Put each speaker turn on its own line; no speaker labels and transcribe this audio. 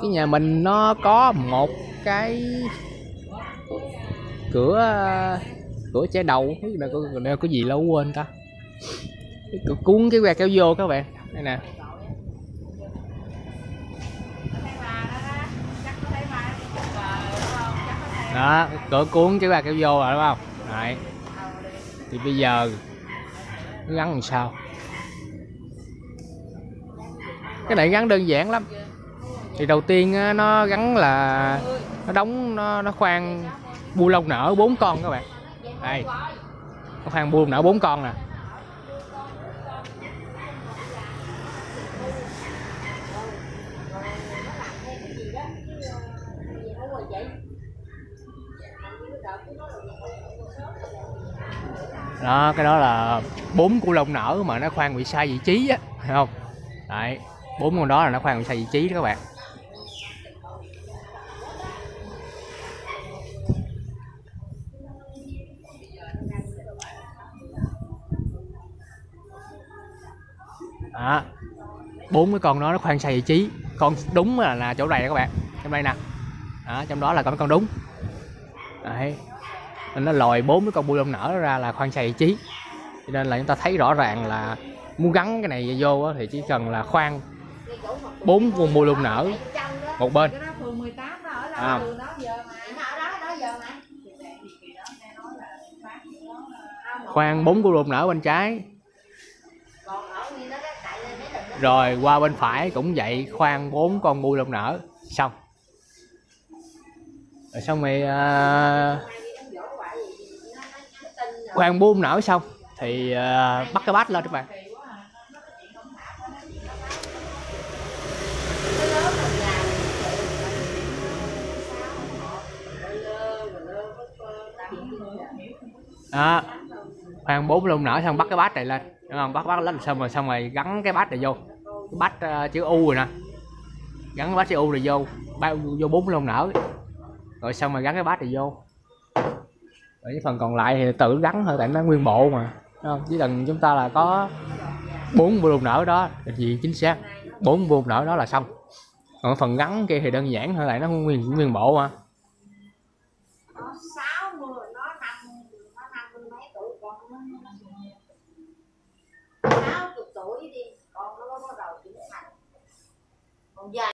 cái nhà mình nó có một cái cửa cửa che đầu. Là này có, có gì lâu quên ta. Cửa cuốn cái que kéo vô các bạn. Đây nè. Đó cửa cuốn cái que kéo vô rồi đúng không? Đấy. Thì bây giờ gắn làm sao? Cái này gắn đơn giản lắm thì đầu tiên á, nó gắn là nó đóng nó nó khoan bu lông nở bốn con các bạn. Đây. Nó khoan bu lông nở bốn con nè. Đó cái đó là bốn cu lông nở mà nó khoan bị sai vị trí á phải không? Đấy bốn con đó là nó khoan bị sai vị trí đó các bạn. Đó. Bốn cái con đó nó khoan sai vị trí. Con đúng là, là chỗ này đó các bạn. Trong đây nè. Đó, trong đó là có con đúng. Đấy. Nên nó lòi bốn cái con bu lông nở ra là khoan sai vị trí. Cho nên là chúng ta thấy rõ ràng là muốn gắn cái này vô thì chỉ cần là khoan bốn con bu lông nở một bên. À, khoan bốn bu lông nở bên trái rồi qua bên phải cũng vậy khoan bốn con bu lông nở. Xong. Rồi xong rồi à, khoan bu nở xong thì à, bắt cái bát lên các bạn. Đó. Khoan bốn lông nở xong bắt cái bát này lên. Đúng không? Bắt bắt lên xong rồi xong rồi gắn cái bát này vô cái bát uh, ờ, chữ u rồi nè. Gắn cái bát chữ u rồi vô bao vô bốn lông nở rồi xong rồi gắn cái bát này vô. Rồi cái phần còn lại thì tự gắn thôi tại nó nguyên bộ mà. Đúng không? Chỉ cần chúng ta là có bốn bộ lông nở đó là gì chính xác. Bốn bộ lông nở đó là xong. Còn phần gắn kia thì đơn giản thôi lại nó nguyên nguyên bộ mà.
Nó sáu mươi nó năm nó năm mươi mấy tuổi con nó sáu chục tuổi đi con